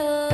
Oh.